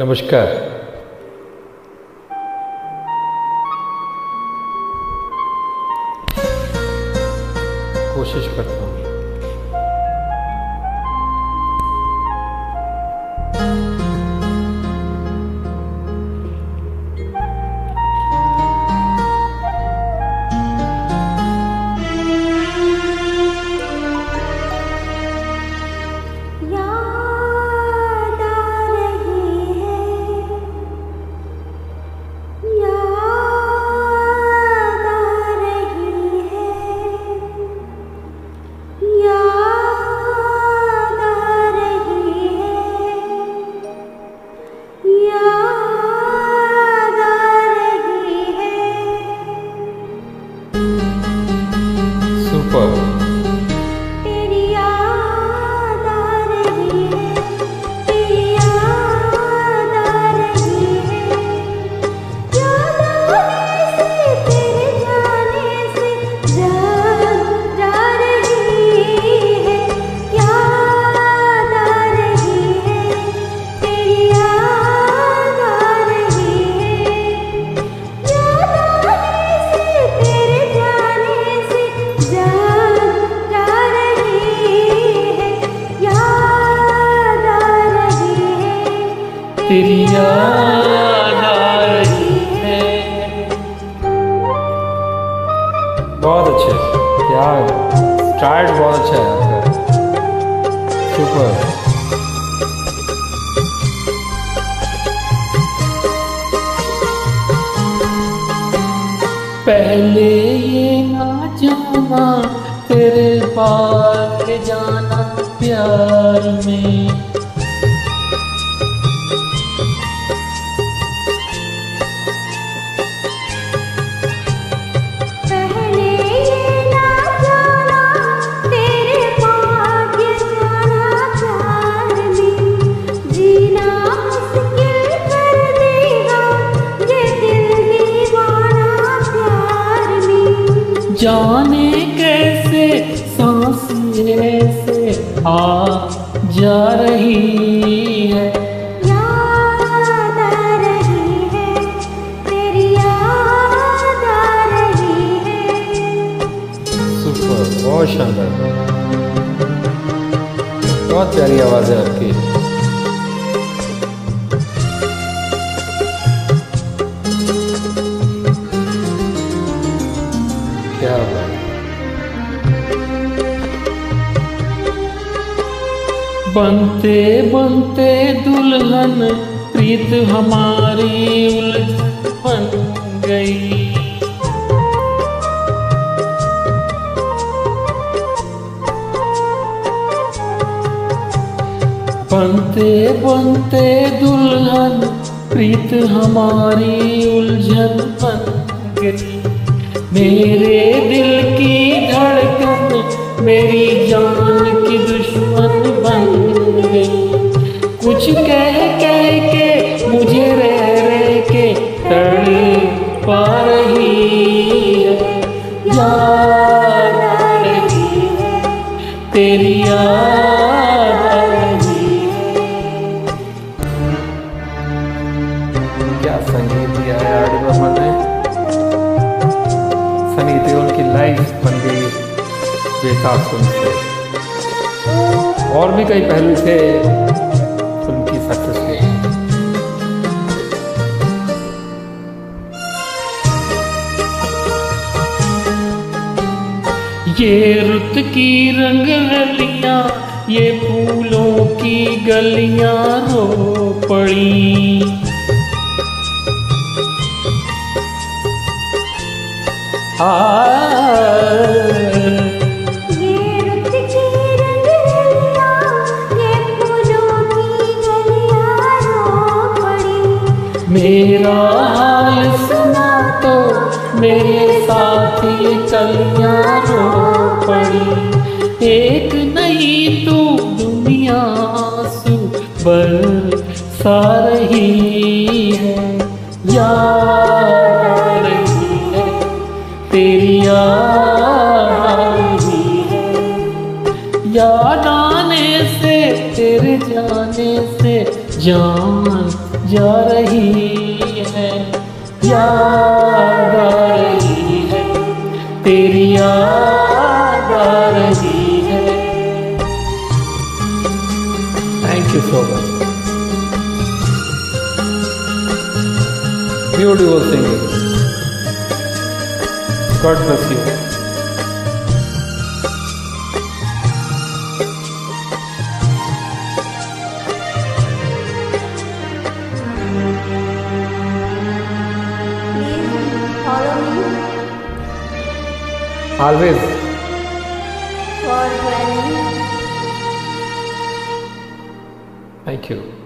नमस्कार। तेरी याद आ रही है बहुत अच्छे। क्या स्टार्ट बहुत अच्छा है आपका। सुपर पहले ये ना जाना तेरे पास जाना प्यार में। जाने कैसे सांस से आ जा रही है। याद आ रही है तेरी याद आ रही है। सुपर बहुत शानदार। बहुत प्यारी आवाज़ है आपकी। बनते बनते दुल्हन, प्रीत हमारी उलझन बन गई। बनते बनते दुल्हन, प्रीत हमारी उलझन बन गई। मेरे दिल की धड़कन, मेरी जान की दुश्मन बेताब सुन से और भी कई पहलू थे फ़िल्म की सक्सेस के ये रुत की रंग रलिया ये फूलों की गलियाँ रो पड़ी। आ मेरा हाल सुना तो मेरे साथ ये रो पड़ी। एक नहीं तू दुनिया आँसू बरसा रही है। याद रही है, तेरी याद है। याद आने से, तेरे जाने से जान जा रही है, याद आ रही है, तेरी याद आ रही है। Thank you so much beautiful singing God bless you always for planning. thank you